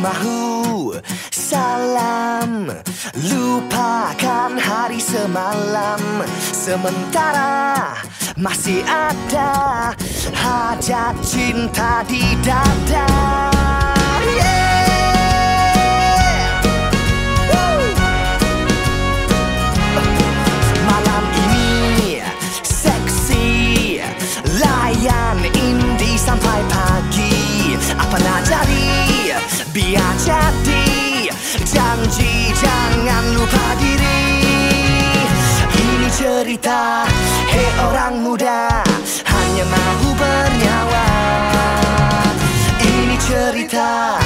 mahu. Salam. Lupakan hari semalam. Sementara masih ada Hajat cinta di dada Janji jangan lupa diri. Ini cerita Hei orang muda Hanya mahu bernyawa. Ini cerita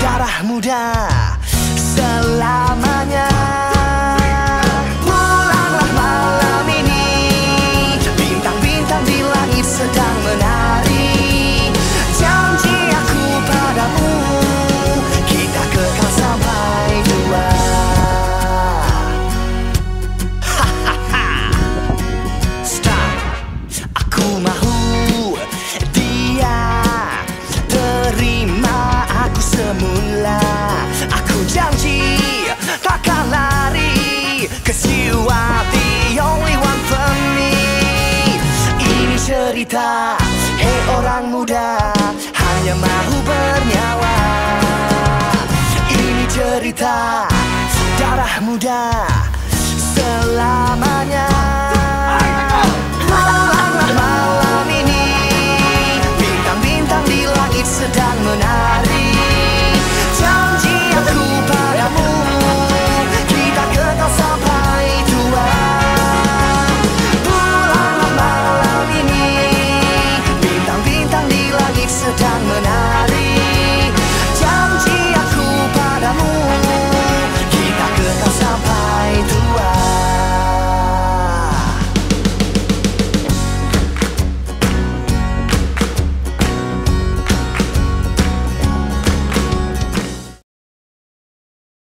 Darah muda semula. Aku janji takkan lari Cause you are the only one for me. Ini cerita Hei orang muda Hanya mahu bernyawa. Ini cerita Darah muda